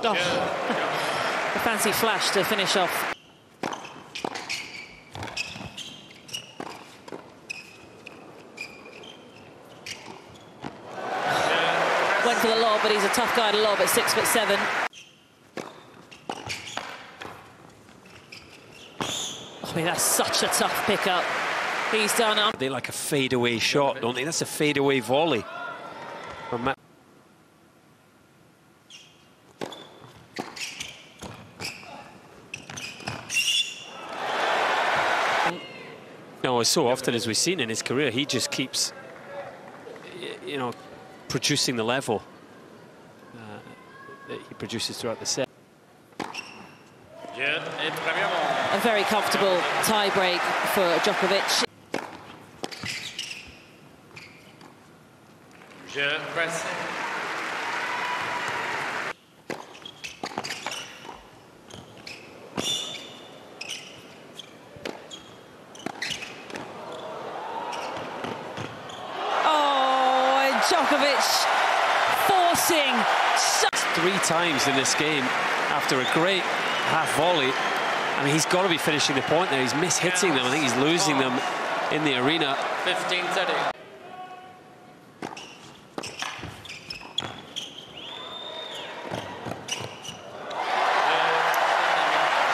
Oh, a fancy flash to finish off. Went for the lob, but he's a tough guy to lob at six foot seven. I mean, that's such a tough pickup. He's done up. They like a fadeaway shot, don't they? That's a fadeaway volley. No, so often as we've seen in his career, he just keeps, you know, producing the level uh, that he produces throughout the set. A very comfortable tie break for Djokovic. Je press. Oh, and Djokovic forcing such Three times in this game after a great half volley. I mean, he's got to be finishing the point there. He's mishitting them. I think he's losing them in the arena. 15 30.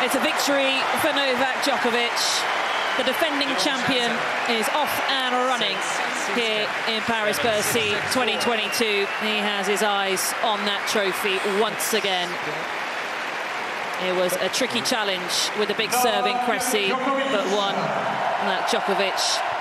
It's a victory for Novak Djokovic. The defending champion is off and running here in Paris-Bercy 2022. He has his eyes on that trophy once again. It was a tricky challenge with a big serve in Cressy, but one that Djokovic